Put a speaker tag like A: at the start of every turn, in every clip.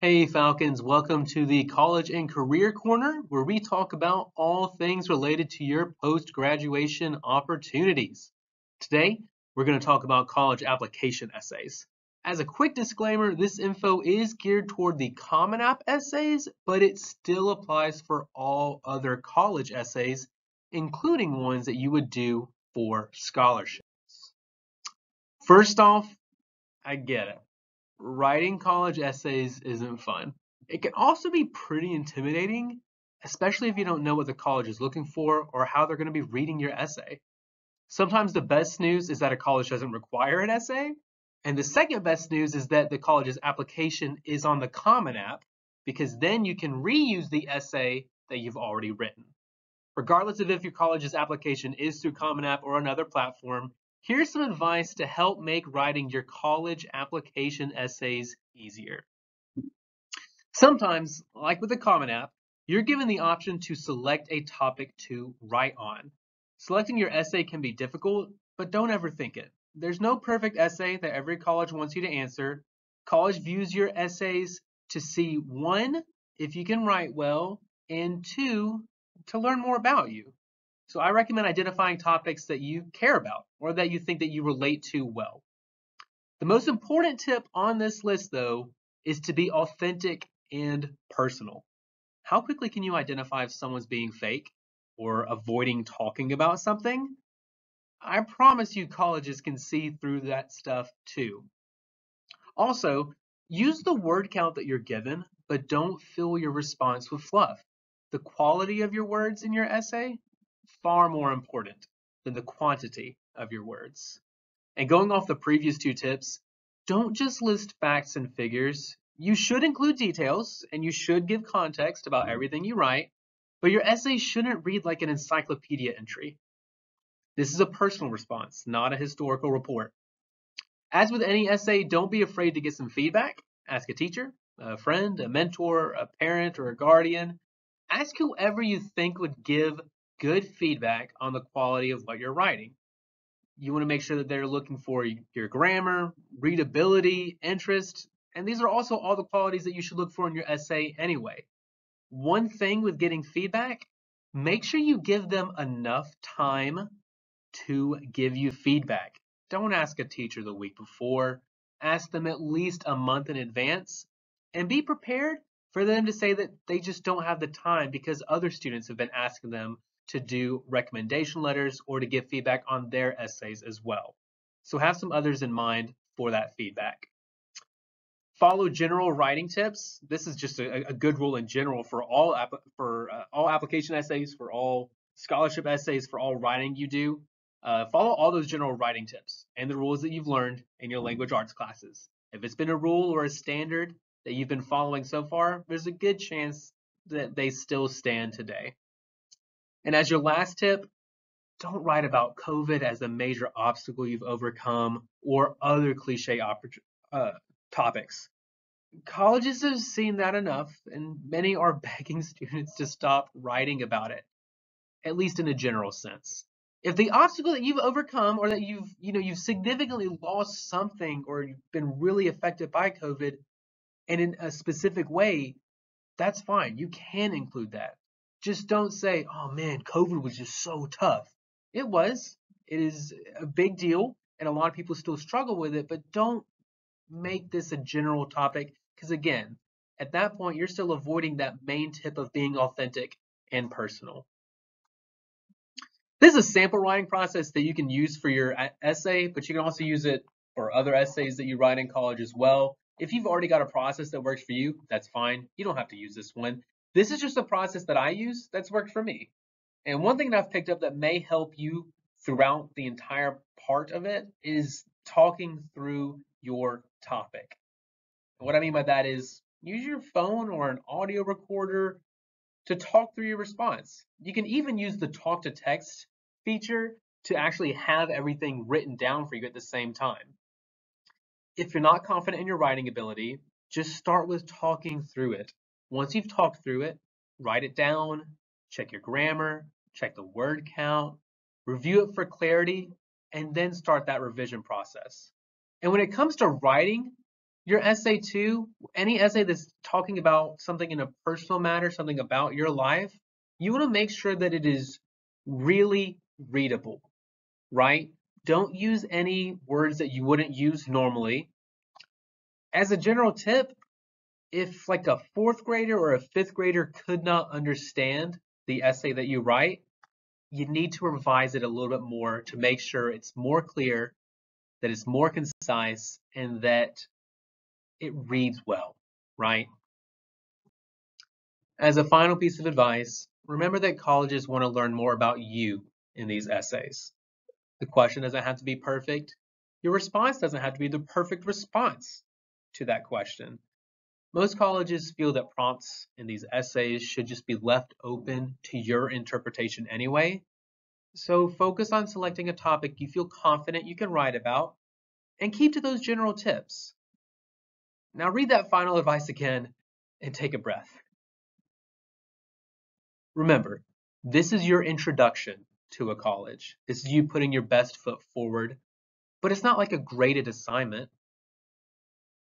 A: Hey Falcons, welcome to the College and Career Corner where we talk about all things related to your post-graduation opportunities. Today, we're going to talk about college application essays. As a quick disclaimer, this info is geared toward the Common App essays, but it still applies for all other college essays, including ones that you would do for scholarships. First off, I get it writing college essays isn't fun. It can also be pretty intimidating, especially if you don't know what the college is looking for or how they're going to be reading your essay. Sometimes the best news is that a college doesn't require an essay. And the second best news is that the college's application is on the Common App because then you can reuse the essay that you've already written. Regardless of if your college's application is through Common App or another platform, Here's some advice to help make writing your college application essays easier. Sometimes, like with the Common App, you're given the option to select a topic to write on. Selecting your essay can be difficult, but don't ever think it. There's no perfect essay that every college wants you to answer. College views your essays to see one, if you can write well, and two, to learn more about you. So I recommend identifying topics that you care about or that you think that you relate to well. The most important tip on this list, though, is to be authentic and personal. How quickly can you identify if someone's being fake or avoiding talking about something? I promise you colleges can see through that stuff too. Also, use the word count that you're given, but don't fill your response with fluff. The quality of your words in your essay far more important than the quantity of your words. And going off the previous two tips, don't just list facts and figures. You should include details and you should give context about mm-hmm. everything you write, but your essay shouldn't read like an encyclopedia entry. This is a personal response, not a historical report. As with any essay, don't be afraid to get some feedback. Ask a teacher, a friend, a mentor, a parent, or a guardian. Ask whoever you think would give good feedback on the quality of what you're writing. You want to make sure that they're looking for your grammar, readability, interest, and these are also all the qualities that you should look for in your essay anyway. One thing with getting feedback, make sure you give them enough time to give you feedback. Don't ask a teacher the week before. Ask them at least a month in advance and be prepared for them to say that they just don't have the time because other students have been asking them to do recommendation letters or to give feedback on their essays as well. So have some others in mind for that feedback. Follow general writing tips. This is just a, a good rule in general for all for uh, all application essays, for all scholarship essays, for all writing you do. Uh, follow all those general writing tips and the rules that you've learned in your language arts classes. If it's been a rule or a standard that you've been following so far, there's a good chance that they still stand today. And as your last tip, don't write about COVID as a major obstacle you've overcome or other cliche uh, topics. Colleges have seen that enough, and many are begging students to stop writing about it, at least in a general sense. If the obstacle that you've overcome or that you've, you know, you've significantly lost something or you've been really affected by COVID and in a specific way, that's fine. You can include that. Just don't say, oh man, COVID was just so tough. It was. It is a big deal, and a lot of people still struggle with it, but don't make this a general topic because, again, at that point, you're still avoiding that main tip of being authentic and personal. This is a sample writing process that you can use for your uh, essay, but you can also use it for other essays that you write in college as well. If you've already got a process that works for you, that's fine. You don't have to use this one. This is just a process that I use that's worked for me. And one thing that I've picked up that may help you throughout the entire part of it is talking through your topic. What I mean by that is use your phone or an audio recorder to talk through your response. You can even use the talk to text feature to actually have everything written down for you at the same time. If you're not confident in your writing ability, just start with talking through it. Once you've talked through it, write it down, check your grammar, check the word count, review it for clarity, and then start that revision process. And when it comes to writing, Your essay too, any essay that's talking about something in a personal matter, something about your life, you want to make sure that it is really readable, right? Don't use any words that you wouldn't use normally. As a general tip, if like a fourth grader or a fifth grader could not understand the essay that you write, you need to revise it a little bit more to make sure it's more clear, that it's more concise, and that it reads well, right? As a final piece of advice, remember that colleges want to learn more about you in these essays. The question doesn't have to be perfect. Your response doesn't have to be the perfect response to that question. Most colleges feel that prompts in these essays should just be left open to your interpretation anyway. So focus on selecting a topic you feel confident you can write about and keep to those general tips. Now read that final advice again and take a breath. Remember, this is your introduction to a college. This is you putting your best foot forward, but it's not like a graded assignment.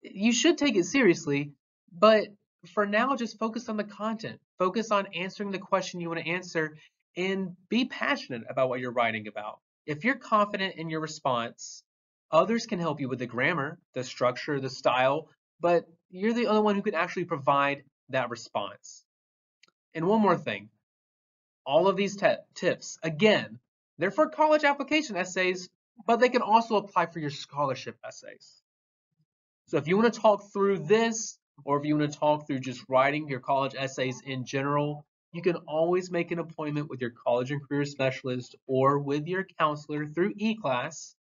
A: You should take it seriously, but for now, just focus on the content. Focus on answering the question you want to answer and be passionate about what you're writing about. If you're confident in your response, others can help you with the grammar, the structure, the style, but you're the only one who can actually provide that response. And one more thing, all of these tips, again, they're for college application essays, but they can also apply for your scholarship essays. So if you want to talk through this, or if you want to talk through just writing your college essays in general, you can always make an appointment with your college and career specialist or with your counselor through eClass,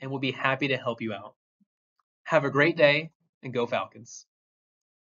A: and we'll be happy to help you out. Have a great day and go Falcons.